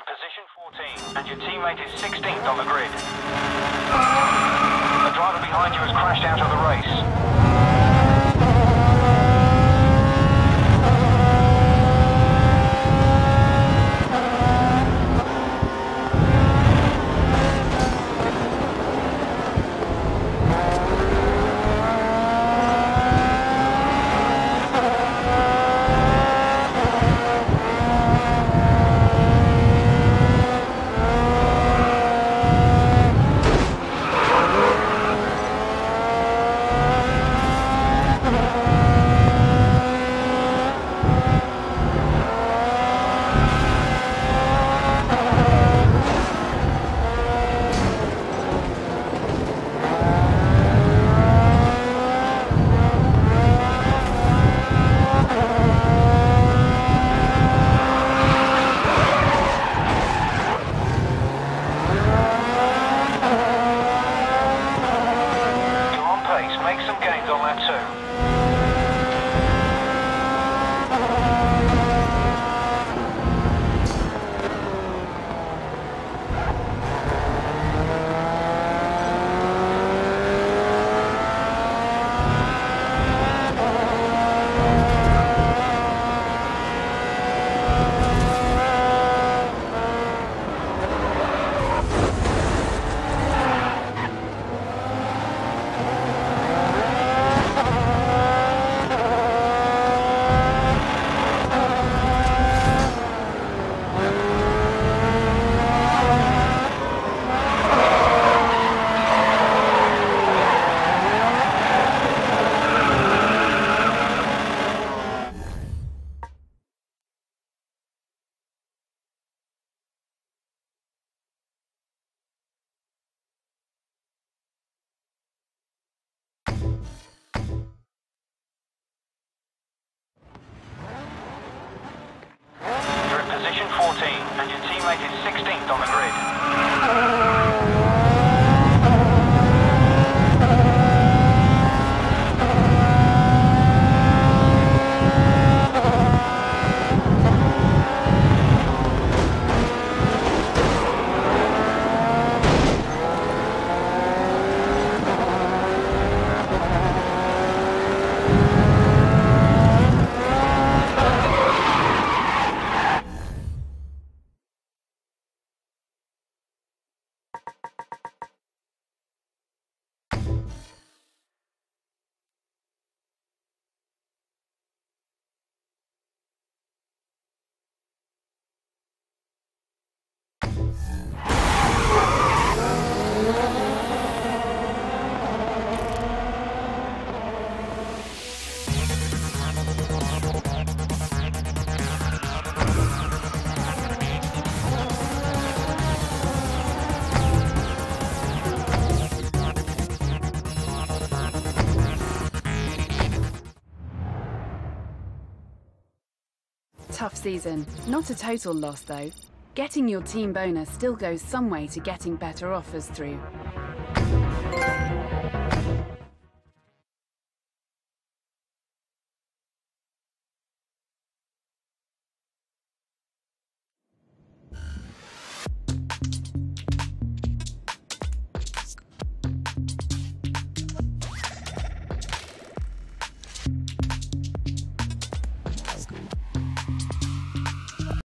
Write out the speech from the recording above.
in position 14, and your teammate is 16th on the grid. The driver behind you has crashed out of the race. Position 14, and your teammate is 16th on the grid. Tough season. Not a total loss though. Getting your team bonus still goes some way to getting better offers through.